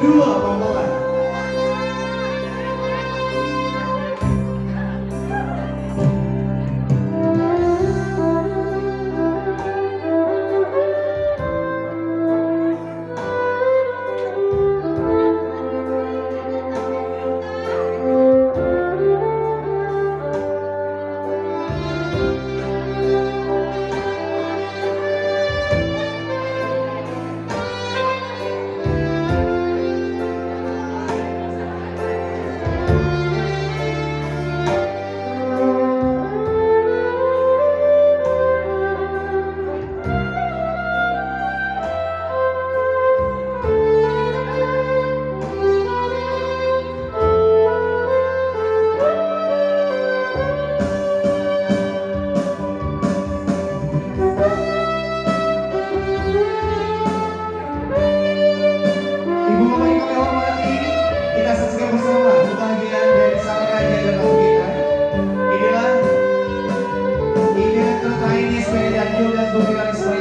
do up. ladies, may I give them to